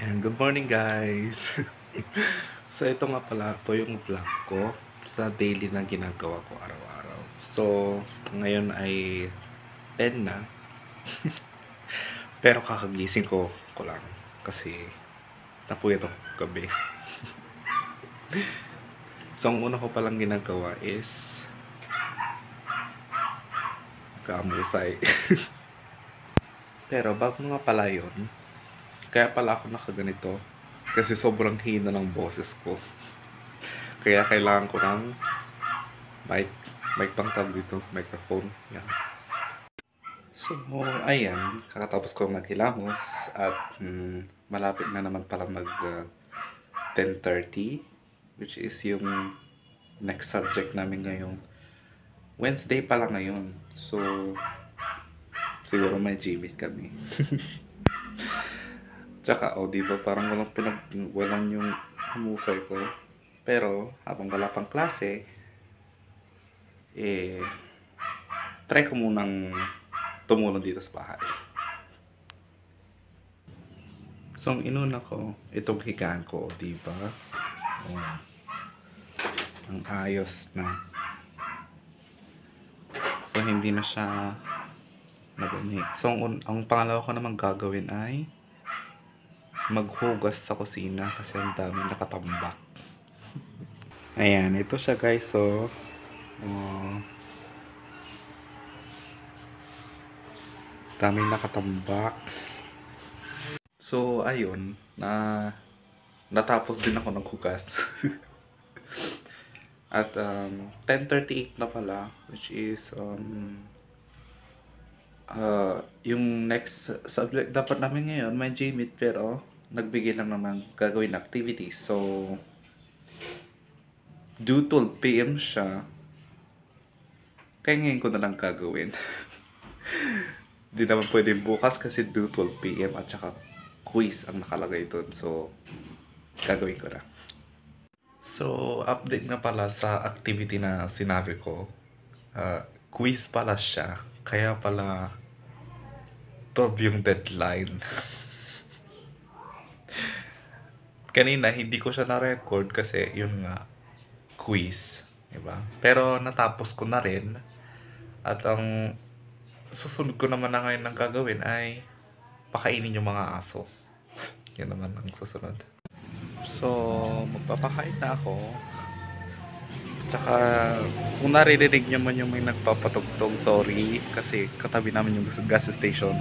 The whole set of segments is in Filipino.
Ayan, good morning guys! so ito nga pala po yung vlog ko sa daily na ginagawa ko araw-araw. So ngayon ay 10 na. Pero kakagising ko ko lang kasi napuyat ako gabi. so ang una ko palang ginagawa is kaamusay. Pero bago nga pala yun, kaya pala ako nakaganito. Kasi sobrang hina ng boses ko. Kaya kailangan ko ng mic. Mic pang tawag dito. Microphone. Yan. So, ayan. Kakatapos ko maghilamos. At hmm, malapit na naman pala mag uh, 10.30. Which is yung next subject namin ngayong Wednesday pala ngayon. So, siguro may Gmeet kami. Tsaka, oh, di ba, parang walang pinag, walang yung humusay ko. Pero, habang wala pang klase, eh, try ko munang tumulong dito sa bahay. So, ang inuna ko, itong higaan ko, di ba? Oh, ang ayos na. So, hindi na siya madumi. So, ang, ang pangalawa ko naman gagawin ay maghugas sa kusina kasi ang dami nakatambak. Ayan, ito siya guys, so oh, daming nakatambak. So, ayun, na natapos din ako ng hugas. At um, 10.38 na pala, which is um, uh, yung next subject dapat namin ngayon may Gmeet pero nagbigay lang naman gagawin activities. So, due to PM siya, kaya ngayon ko na lang gagawin. Di naman pwede bukas kasi due to PM at saka quiz ang nakalagay doon. So, gagawin ko na. So, update na pala sa activity na sinabi ko. Uh, quiz pala siya. Kaya pala 12 yung deadline. Kanina, hindi ko siya na-record kasi yun nga, quiz. Diba? Pero natapos ko na rin. At ang susunod ko naman na ngayon ng gagawin ay pakainin yung mga aso. yun naman ang susunod. So, magpapakain na ako. Tsaka, kung naririnig nyo man yung may nagpapatugtog, sorry. Kasi katabi namin yung gas station.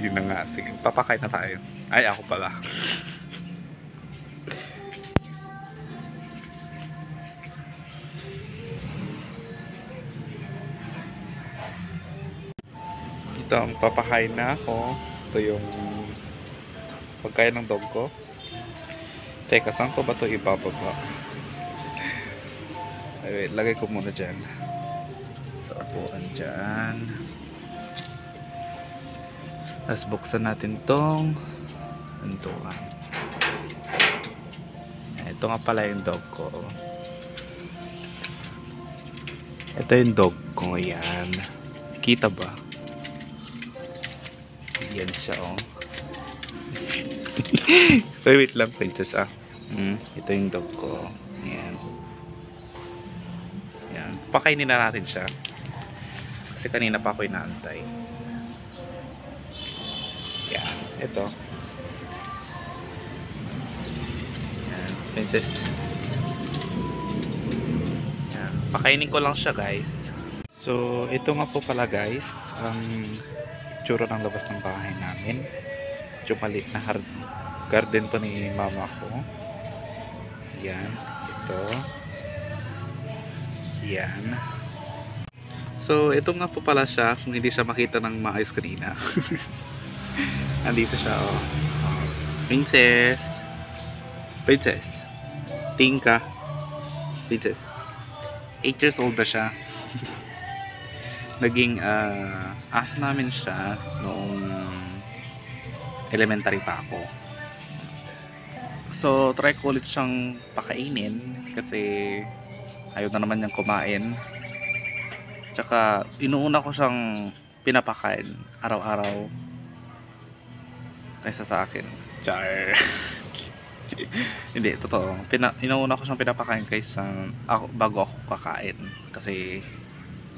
Yun na nga. Sige, papakain na tayo. Ay, ako pala. Ito ang papakain na ako. Ito yung pagkain ng dog ko. Teka, saan ko ba ito ibababa? Ay, wait, lagay ko muna dyan. Sa upuan dyan. Tapos buksan natin tong pintuan. Ito nga pala yung dog ko. Ito yung dog ko. Yan. Kita ba? Yan siya oh. Wait lang, princess ah. Mm, ito yung dog ko. Yan. Yan. Pakainin na natin siya. Kasi kanina pa ako inaantay. Yan. Ito. Yan. Princess. Yan. Pakainin ko lang siya guys. So, ito nga po pala guys. Ang tsura ng labas ng bahay namin. Medyo maliit na garden to ni mama ko. Yan. Ito. Yan. So, ito nga po pala siya. Kung hindi siya makita ng maayos kanina. Andito siya, oh. Princess. Princess. Tingka. Princess. 8 years old na siya. Naging uh, asa namin siya noong elementary pa ako. So, try ko ulit siyang pakainin kasi ayaw na naman niyang kumain. Tsaka, inuuna ko siyang pinapakain araw-araw kaysa sa akin. Char. Hindi, totoo. Pina, inauna ko siyang pinapakain kaysa ako, bago ako kakain. Kasi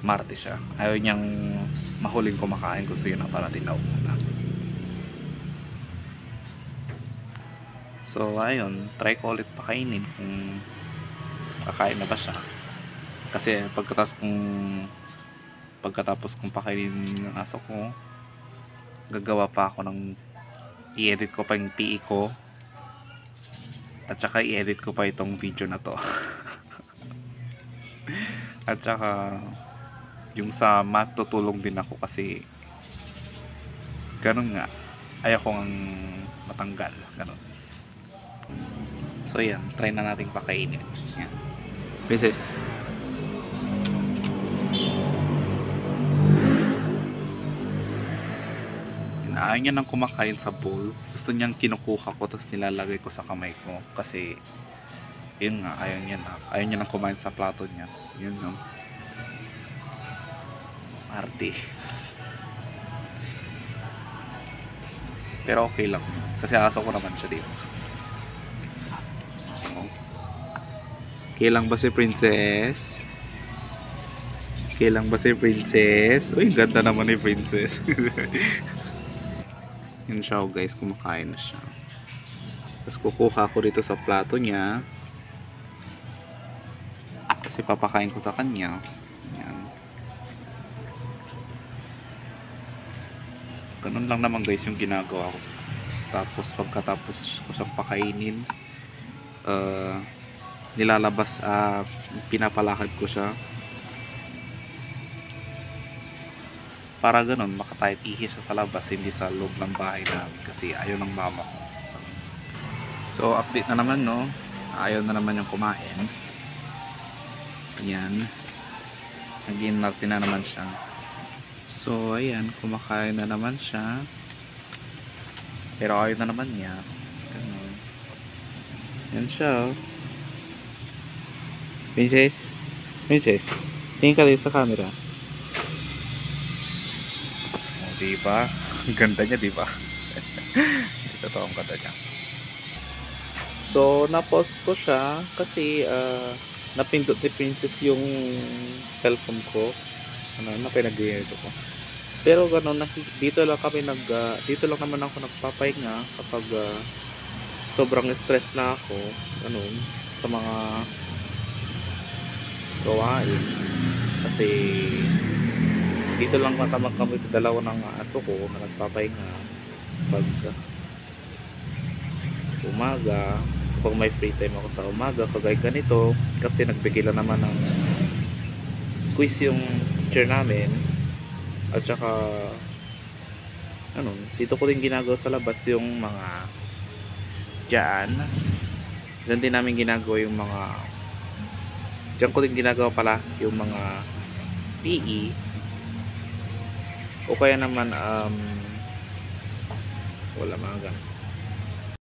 Marte siya. Ayaw niyang mahuling kumakain. Gusto niya na parating na una. So, ayun. Try ko ulit pakainin kung kakain na ba siya. Kasi pagkatapos kong pagkatapos kong pakainin ng aso ko, gagawa pa ako ng i-edit ko pa yung PE ko. At saka i-edit ko pa itong video na to. At saka yung sa math tutulong din ako kasi ganun nga. Ayaw kong matanggal ganun. So yan. Try na nating pakainin. Yan. Princess ayaw niya nang kumakain sa bowl. Gusto niyang kinukuha ko tapos nilalagay ko sa kamay ko. Kasi, yun nga, ayaw niya na. Ayaw niya nang kumain sa plato niya. Yun nga. Arte. Pero okay lang. Kasi aso ko naman siya, di ba? Okay lang ba si Princess? Okay lang ba si Princess? Uy, ganda naman ni Princess. Yun siya oh, guys, kumakain na siya. Tapos kukuha ko dito sa plato niya. Kasi papakain ko sa kanya. Yan. Ganun lang naman guys yung ginagawa ko. Tapos pagkatapos ko siyang pakainin, uh, nilalabas, uh, pinapalakad ko siya. Para ganun makatayip ihi siya sa labas hindi sa loob ng bahay namin kasi ayaw ng mama ko. So update na naman no? Ayaw na naman yung kumain. Yan naging naughty na naman siya. So ayan kumakain na naman siya. Pero ayaw na naman niya. Ganun. Yan siya oh. princess? Princess tingin ka rin sa camera Di ba? Ganda niya, di ba? Ito to ang ganda niya. So, na-post ko siya kasi uh, napindot ni Princess yung cellphone ko. Ano, na pinag-edit ko. Pero gano'n, dito lang kami nag, uh, dito lang naman ako nagpapahinga kapag uh, sobrang stress na ako, ganun, sa mga gawain. Kasi dito lang matamang kami dalawa ng aso ko na nagpapahinga. Pag umaga pag may free time ako sa umaga kagaya ganito kasi nagbigay lang naman ng quiz yung teacher namin. At saka ano dito ko din ginagawa sa labas yung mga dyan. Dyan din namin ginagawa yung mga dyan ko din ginagawa pala yung mga PE o kaya naman um, wala mga ganun